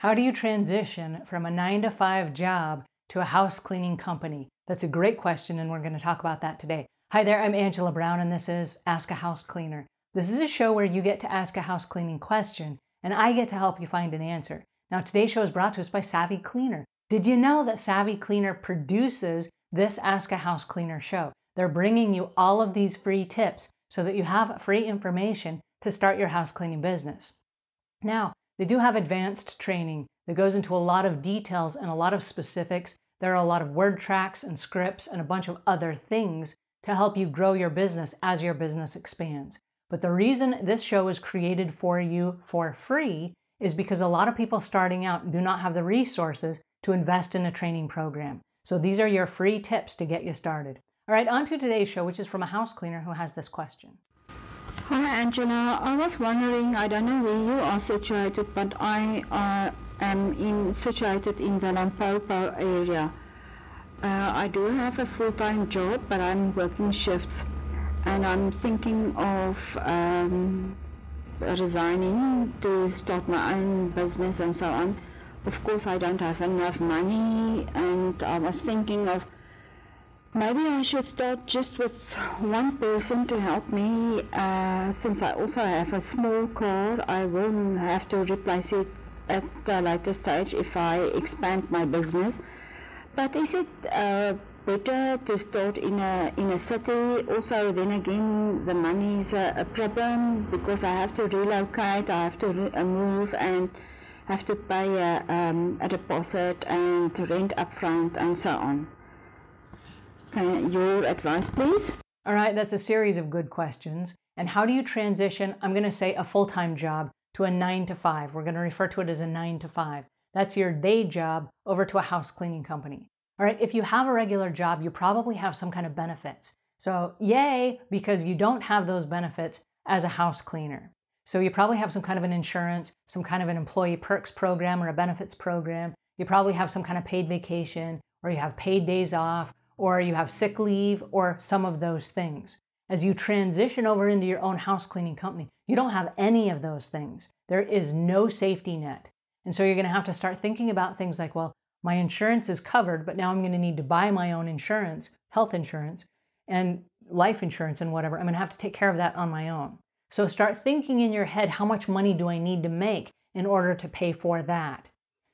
How do you transition from a nine to five job to a house cleaning company? That's a great question, and we're going to talk about that today. Hi there, I'm Angela Brown, and this is Ask a House Cleaner. This is a show where you get to ask a house cleaning question, and I get to help you find an answer. Now, today's show is brought to us by Savvy Cleaner. Did you know that Savvy Cleaner produces this Ask a House Cleaner show? They're bringing you all of these free tips so that you have free information to start your house cleaning business. Now, they do have advanced training that goes into a lot of details and a lot of specifics. There are a lot of word tracks and scripts and a bunch of other things to help you grow your business as your business expands. But the reason this show is created for you for free is because a lot of people starting out do not have the resources to invest in a training program. So these are your free tips to get you started. All right, on to today's show, which is from a house cleaner who has this question. Hi Angela, I was wondering, I don't know where you are situated, but I uh, am in, situated in the Limpopo area. Uh, I do have a full-time job, but I'm working shifts, and I'm thinking of um, resigning to start my own business and so on. Of course, I don't have enough money, and I was thinking of Maybe I should start just with one person to help me. Uh, since I also have a small car, I will have to replace it at a later stage if I expand my business. But is it uh, better to start in a in a city? Also, then again, the money is a, a problem because I have to relocate, I have to re- uh, move, and have to pay a, um, a deposit and rent upfront and so on. Can your advice, please? All right, that's a series of good questions. And how do you transition, I'm going to say a full time job to a nine to five? We're going to refer to it as a nine to five. That's your day job over to a house cleaning company. All right, if you have a regular job, you probably have some kind of benefits. So, yay, because you don't have those benefits as a house cleaner. So, you probably have some kind of an insurance, some kind of an employee perks program or a benefits program. You probably have some kind of paid vacation, or you have paid days off, or you have sick leave, or some of those things. As you transition over into your own house cleaning company, you don't have any of those things. There is no safety net. And so you're going to have to start thinking about things like, well, my insurance is covered, but now I'm going to need to buy my own insurance, health insurance, and life insurance and whatever. I'm going to have to take care of that on my own. So start thinking in your head, how much money do I need to make in order to pay for that?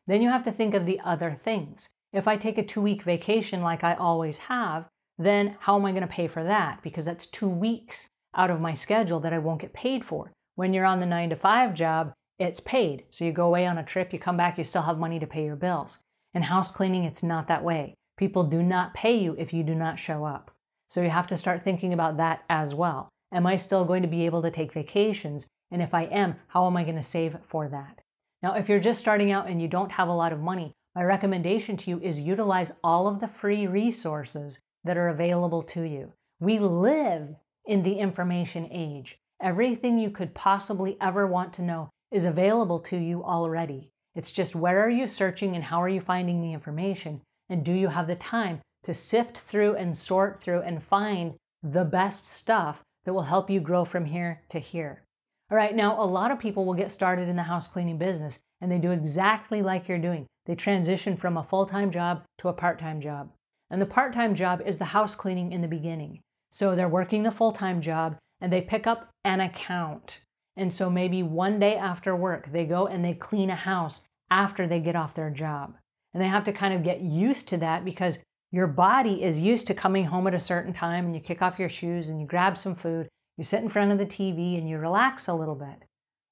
Then you have to think of the other things. If I take a two week vacation like I always have, then how am I going to pay for that? Because that's two weeks out of my schedule that I won't get paid for. When you're on the nine to five job, it's paid. So you go away on a trip, you come back, you still have money to pay your bills. In house cleaning, it's not that way. People do not pay you if you do not show up. So you have to start thinking about that as well. Am I still going to be able to take vacations? And if I am, how am I going to save for that? Now, if you're just starting out and you don't have a lot of money, my recommendation to you is utilize all of the free resources that are available to you. We live in the information age. Everything you could possibly ever want to know is available to you already. It's just where are you searching and how are you finding the information? And do you have the time to sift through and sort through and find the best stuff that will help you grow from here to here? All right, now a lot of people will get started in the house cleaning business and they do exactly like you're doing. They transition from a full time job to a part time job. And the part time job is the house cleaning in the beginning. So they're working the full time job and they pick up an account. And so maybe one day after work, they go and they clean a house after they get off their job. And they have to kind of get used to that because your body is used to coming home at a certain time and you kick off your shoes and you grab some food, you sit in front of the TV and you relax a little bit.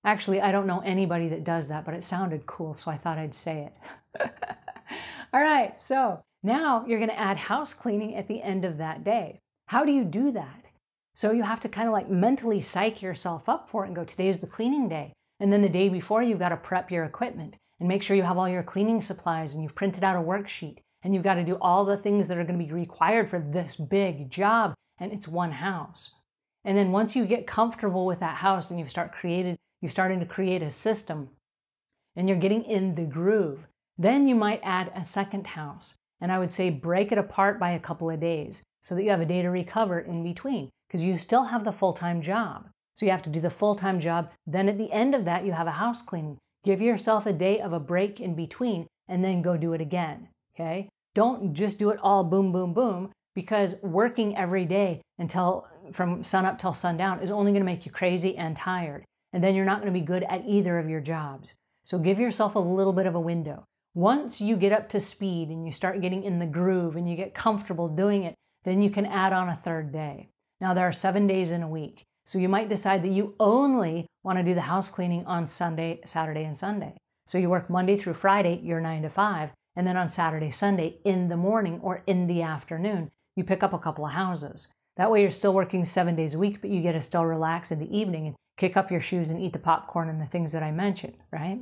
Actually, I don't know anybody that does that, but it sounded cool, so I thought I'd say it. All right, so now you're going to add house cleaning at the end of that day. How do you do that? So you have to kind of like mentally psych yourself up for it and go, today's the cleaning day. And then the day before, you've got to prep your equipment and make sure you have all your cleaning supplies and you've printed out a worksheet and you've got to do all the things that are going to be required for this big job. And it's one house. And then once you get comfortable with that house and you've start created you're starting to create a system and you're getting in the groove. Then you might add a second house. And I would say break it apart by a couple of days so that you have a day to recover in between because you still have the full time job. So you have to do the full time job. Then at the end of that, you have a house cleaning. Give yourself a day of a break in between and then go do it again. Okay? Don't just do it all boom, boom, boom, because working every day until from sun up till sundown is only going to make you crazy and tired. And then you're not going to be good at either of your jobs. So give yourself a little bit of a window. Once you get up to speed and you start getting in the groove and you get comfortable doing it, then you can add on a third day. Now, there are seven days in a week. So you might decide that you only want to do the house cleaning on Sunday, Saturday, and Sunday. So you work Monday through Friday, you're nine to five, and then on Saturday, Sunday, in the morning or in the afternoon, you pick up a couple of houses. That way you're still working seven days a week, but you get to still relax in the evening and kick up your shoes and eat the popcorn and the things that I mentioned, right?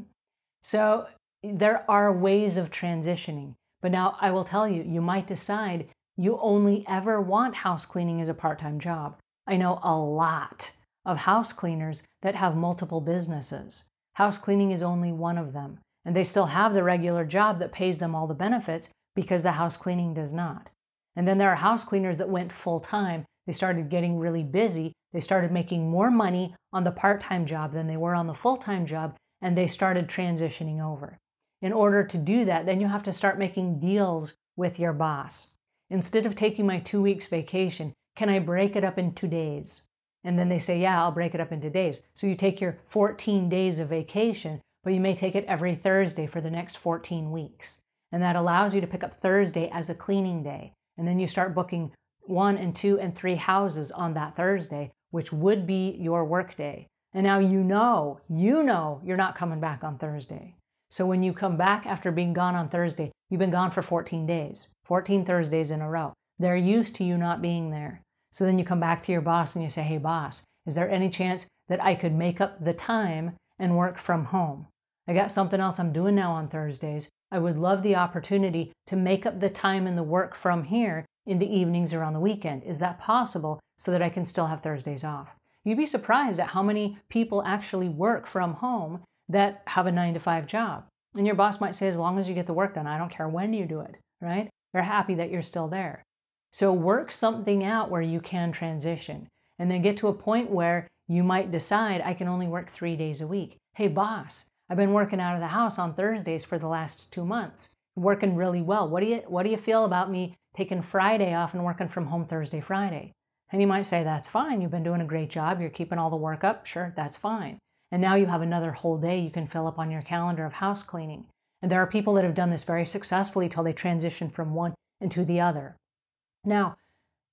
So there are ways of transitioning. But now I will tell you, you might decide you only ever want house cleaning as a part time job. I know a lot of house cleaners that have multiple businesses. House cleaning is only one of them, and they still have the regular job that pays them all the benefits because the house cleaning does not. And then there are house cleaners that went full time. They started getting really busy. They started making more money on the part time job than they were on the full time job, and they started transitioning over. In order to do that, then you have to start making deals with your boss. Instead of taking my two weeks vacation, can I break it up in two days? And then they say, Yeah, I'll break it up into days. So you take your 14 days of vacation, but you may take it every Thursday for the next 14 weeks. And that allows you to pick up Thursday as a cleaning day. And then you start booking one and two and three houses on that Thursday, which would be your work day. And now you know, you know you're not coming back on Thursday. So when you come back after being gone on Thursday, you've been gone for 14 days, 14 Thursdays in a row. They're used to you not being there. So then you come back to your boss and you say, Hey, boss, is there any chance that I could make up the time and work from home? I got something else I'm doing now on Thursdays. I would love the opportunity to make up the time and the work from here in the evenings or on the weekend. Is that possible so that I can still have Thursdays off? You'd be surprised at how many people actually work from home that have a nine to five job. And your boss might say, as long as you get the work done, I don't care when you do it, right? They're happy that you're still there. So work something out where you can transition and then get to a point where you might decide I can only work three days a week. Hey, boss, I've been working out of the house on Thursdays for the last two months, working really well. What do you, what do you feel about me taking Friday off and working from home Thursday, Friday? And you might say, that's fine. You've been doing a great job. You're keeping all the work up. Sure, that's fine. And now you have another whole day you can fill up on your calendar of house cleaning. And there are people that have done this very successfully till they transition from one into the other. Now,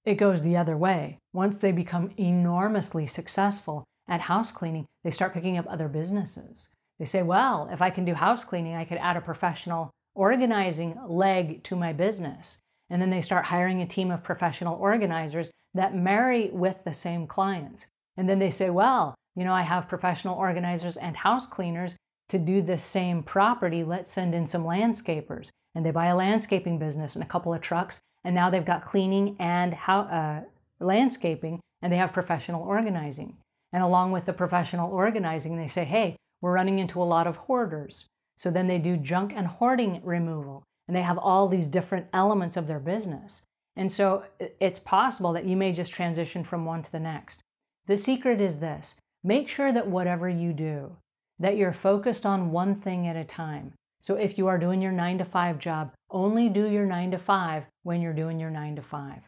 it goes the other way. Once they become enormously successful at house cleaning, they start picking up other businesses. They say, well, if I can do house cleaning, I could add a professional organizing leg to my business. And then they start hiring a team of professional organizers that marry with the same clients. And then they say, well, you know, I have professional organizers and house cleaners to do the same property. Let's send in some landscapers. And they buy a landscaping business and a couple of trucks and now they've got cleaning and how, uh, landscaping, and they have professional organizing. And along with the professional organizing, they say, hey, we're running into a lot of hoarders. So then they do junk and hoarding removal, and they have all these different elements of their business. And so it's possible that you may just transition from one to the next. The secret is this make sure that whatever you do, that you're focused on one thing at a time. So if you are doing your nine to five job, only do your nine to five when you're doing your nine to five.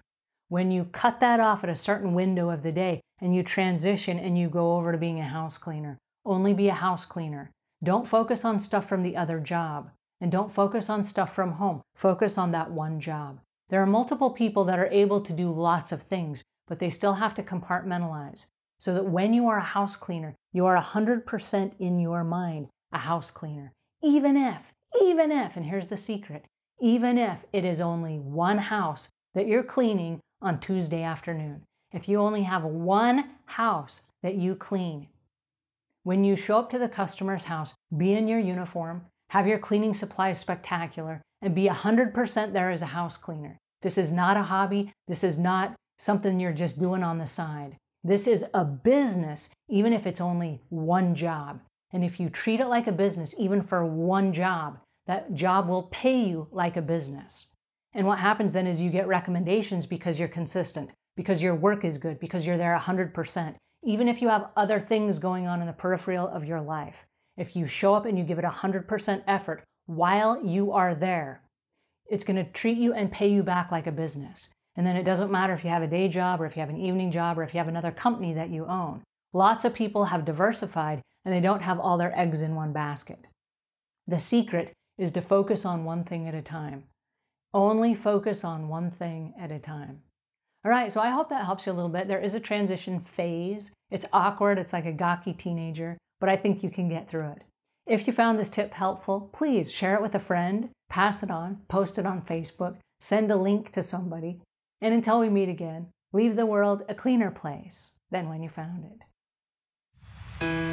When you cut that off at a certain window of the day and you transition and you go over to being a house cleaner, only be a house cleaner. Don't focus on stuff from the other job and don't focus on stuff from home. Focus on that one job. There are multiple people that are able to do lots of things, but they still have to compartmentalize so that when you are a house cleaner, you are 100% in your mind a house cleaner. Even if, even if, and here's the secret, even if it is only one house that you're cleaning on Tuesday afternoon. If you only have one house that you clean, when you show up to the customer's house, be in your uniform, have your cleaning supplies spectacular, and be 100% there as a house cleaner. This is not a hobby. This is not something you're just doing on the side. This is a business, even if it's only one job. And if you treat it like a business, even for one job, that job will pay you like a business. And what happens then is you get recommendations because you're consistent, because your work is good, because you're there 100%, even if you have other things going on in the peripheral of your life. if you show up and you give it 100% effort while you are there, it's going to treat you and pay you back like a business. And then it doesn't matter if you have a day job or if you have an evening job or if you have another company that you own. Lots of people have diversified and they don't have all their eggs in one basket. The secret is to focus on one thing at a time. Only focus on one thing at a time. All right, so I hope that helps you a little bit. There is a transition phase. It's awkward, it's like a gawky teenager, but I think you can get through it. If you found this tip helpful, please share it with a friend, pass it on, post it on Facebook, send a link to somebody. And until we meet again, leave the world a cleaner place than when you found it.